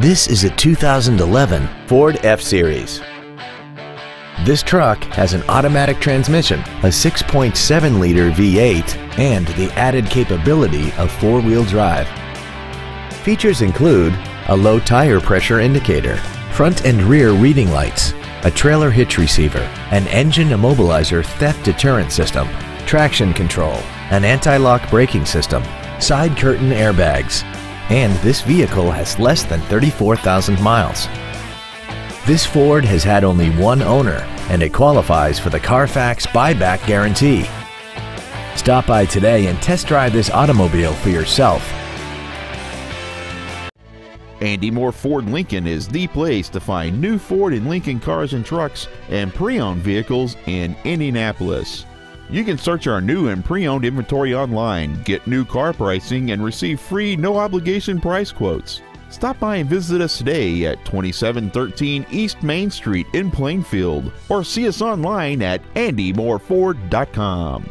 This is a 2011 Ford F-Series. This truck has an automatic transmission, a 6.7-liter V8, and the added capability of four-wheel drive. Features include a low tire pressure indicator, front and rear reading lights, a trailer hitch receiver, an engine immobilizer theft deterrent system, traction control, an anti-lock braking system, side curtain airbags, and this vehicle has less than 34,000 miles. This Ford has had only one owner and it qualifies for the Carfax buyback guarantee. Stop by today and test drive this automobile for yourself. Andy Mohr Ford Lincoln is the place to find new Ford and Lincoln cars and trucks and pre-owned vehicles in Indianapolis. You can search our new and pre-owned inventory online, get new car pricing, and receive free no-obligation price quotes. Stop by and visit us today at 2713 East Main Street in Plainfield or see us online at andymohrford.com.